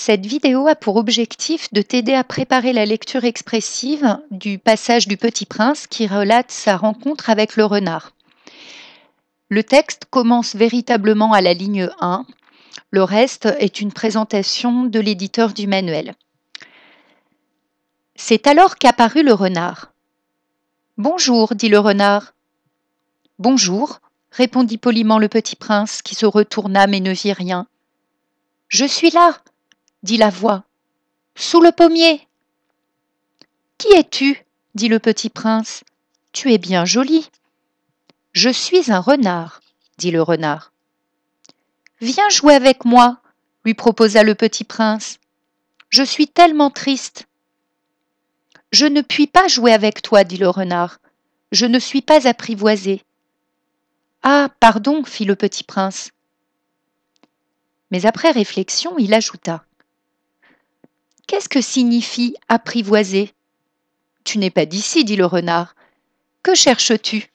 Cette vidéo a pour objectif de t'aider à préparer la lecture expressive du passage du Petit Prince qui relate sa rencontre avec le renard. Le texte commence véritablement à la ligne 1. Le reste est une présentation de l'éditeur du manuel. C'est alors qu'apparut le renard. Bonjour, dit le renard. Bonjour, répondit poliment le petit prince qui se retourna mais ne vit rien. Je suis là, dit la voix. Sous le pommier. Qui es-tu? dit le petit prince. Tu es bien joli. Je suis un renard, dit le renard. Viens jouer avec moi, lui proposa le petit prince. Je suis tellement triste. Je ne puis pas jouer avec toi, dit le renard. Je ne suis pas apprivoisé. Ah, pardon, fit le petit prince. Mais après réflexion, il ajouta. Qu'est-ce que signifie apprivoiser? Tu n'es pas d'ici, dit le renard. Que cherches-tu?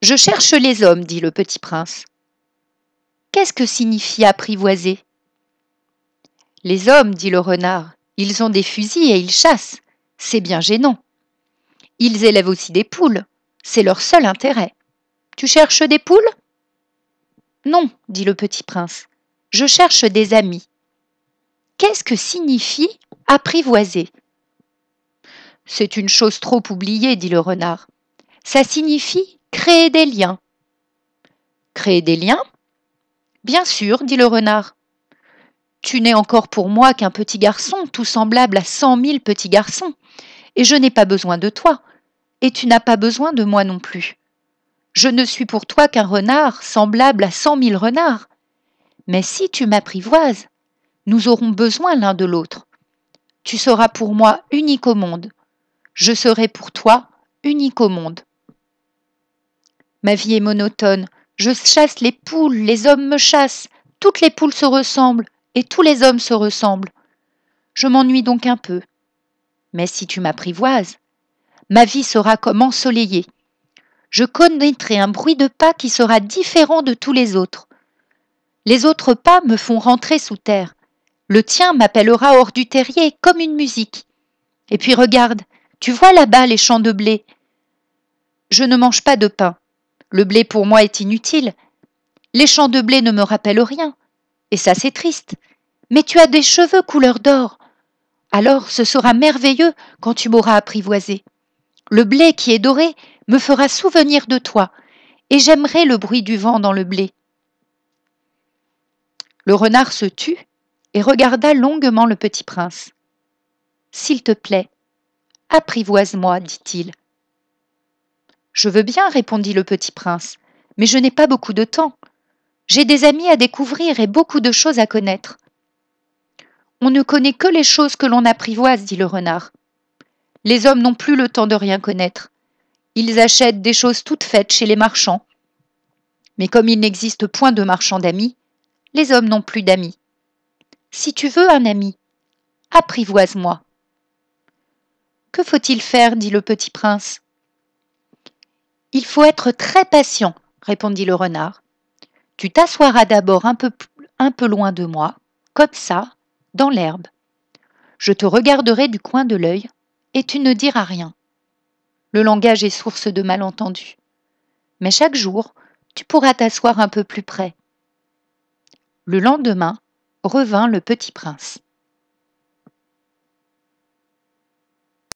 Je cherche les hommes, dit le petit prince. Qu'est-ce que signifie apprivoiser? Les hommes, dit le renard, ils ont des fusils et ils chassent. C'est bien gênant. Ils élèvent aussi des poules. C'est leur seul intérêt. Tu cherches des poules? Non, dit le petit prince. Je cherche des amis. Qu'est-ce que signifie apprivoiser? C'est une chose trop oubliée, dit le renard. Ça signifie créer des liens. Créer des liens? Bien sûr, dit le renard. Tu n'es encore pour moi qu'un petit garçon, tout semblable à cent mille petits garçons, et je n'ai pas besoin de toi, et tu n'as pas besoin de moi non plus. Je ne suis pour toi qu'un renard semblable à cent mille renards. Mais si tu m'apprivoises, nous aurons besoin l'un de l'autre. Tu seras pour moi unique au monde. Je serai pour toi unique au monde. Ma vie est monotone. Je chasse les poules, les hommes me chassent. Toutes les poules se ressemblent et tous les hommes se ressemblent. Je m'ennuie donc un peu. Mais si tu m'apprivoises, ma vie sera comme ensoleillée. Je connaîtrai un bruit de pas qui sera différent de tous les autres. Les autres pas me font rentrer sous terre. Le tien m'appellera hors du terrier comme une musique. Et puis regarde, tu vois là-bas les champs de blé. Je ne mange pas de pain. Le blé pour moi est inutile. Les champs de blé ne me rappellent rien. Et ça c'est triste. Mais tu as des cheveux couleur d'or. Alors ce sera merveilleux quand tu m'auras apprivoisé. Le blé qui est doré me fera souvenir de toi, et j'aimerai le bruit du vent dans le blé. Le renard se tut et regarda longuement le petit prince. S'il te plaît, apprivoise-moi, dit-il. Je veux bien, répondit le petit prince, mais je n'ai pas beaucoup de temps. J'ai des amis à découvrir et beaucoup de choses à connaître. On ne connaît que les choses que l'on apprivoise, dit le renard. Les hommes n'ont plus le temps de rien connaître. Ils achètent des choses toutes faites chez les marchands. Mais comme il n'existe point de marchands d'amis, les hommes n'ont plus d'amis. Si tu veux un ami, apprivoise-moi. Que faut-il faire dit le petit prince. Il faut être très patient, répondit le renard. Tu t'assoiras d'abord un peu, loin de moi, comme ça, dans l'herbe. Je te regarderai du coin de l'œil, et tu ne diras rien. Le langage est source de malentendus. Mais chaque jour, tu pourras t'asseoir un peu plus près. Le lendemain, revint le petit prince.